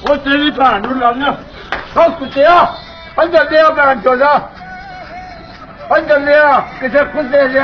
ਉਹ ਤੇਰੀ ਭੈਣ ਨੂੰ ਲਾਣਾ ਸਭ ਕੁੱਤਿਆ ਅੰਦਰ ਲਿਆ ਭੈਣ ਚੋਦਾ। ਅੰਦਰ ਲਿਆ ਕਿਸੇ ਕੁੱਤੇ ਦੇ